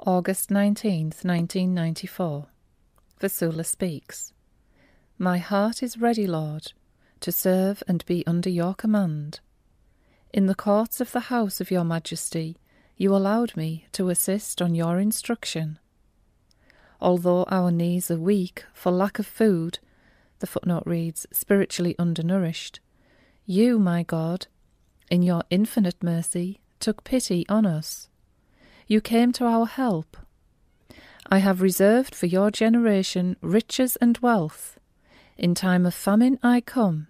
August 19th, 1994. Vassula speaks. My heart is ready, Lord, to serve and be under your command. In the courts of the house of your majesty, you allowed me to assist on your instruction. Although our knees are weak for lack of food, the footnote reads, spiritually undernourished, you, my God, in your infinite mercy, took pity on us. You came to our help. I have reserved for your generation riches and wealth. In time of famine I come.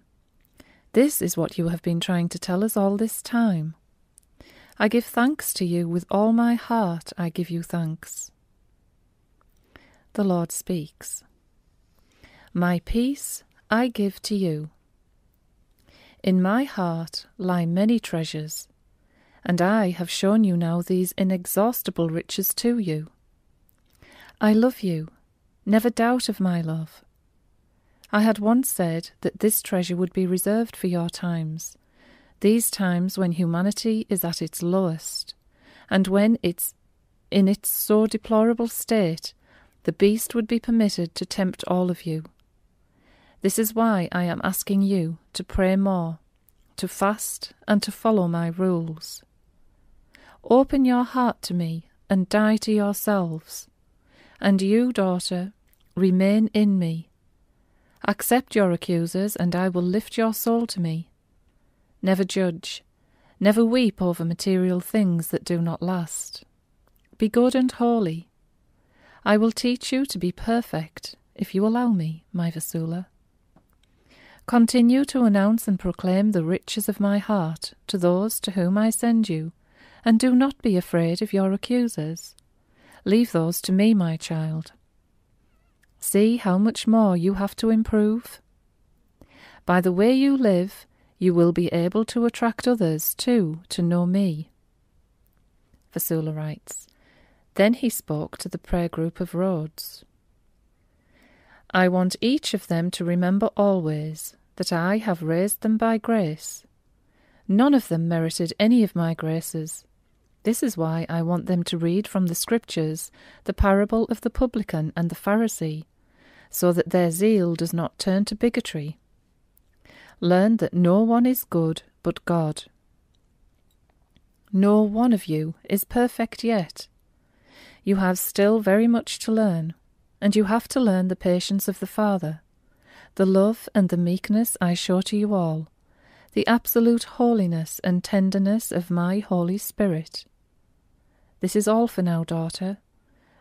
This is what you have been trying to tell us all this time. I give thanks to you with all my heart, I give you thanks. The Lord speaks. My peace I give to you. In my heart lie many treasures and I have shown you now these inexhaustible riches to you. I love you, never doubt of my love. I had once said that this treasure would be reserved for your times, these times when humanity is at its lowest, and when it's in its so deplorable state, the beast would be permitted to tempt all of you. This is why I am asking you to pray more, to fast, and to follow my rules. Open your heart to me, and die to yourselves. And you, daughter, remain in me. Accept your accusers, and I will lift your soul to me. Never judge, never weep over material things that do not last. Be good and holy. I will teach you to be perfect, if you allow me, my Vassula. Continue to announce and proclaim the riches of my heart to those to whom I send you and do not be afraid of your accusers. Leave those to me, my child. See how much more you have to improve. By the way you live, you will be able to attract others, too, to know me. Vassula writes, Then he spoke to the prayer group of Rhodes. I want each of them to remember always that I have raised them by grace. None of them merited any of my graces, this is why I want them to read from the Scriptures the parable of the publican and the Pharisee, so that their zeal does not turn to bigotry. Learn that no one is good but God. No one of you is perfect yet. You have still very much to learn, and you have to learn the patience of the Father, the love and the meekness I show to you all, the absolute holiness and tenderness of my Holy Spirit. This is all for now, daughter.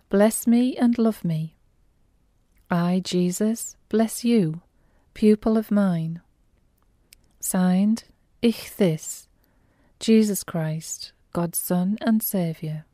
Bless me and love me. I, Jesus, bless you, pupil of mine. Signed, Ichthys, Jesus Christ, God's Son and Saviour.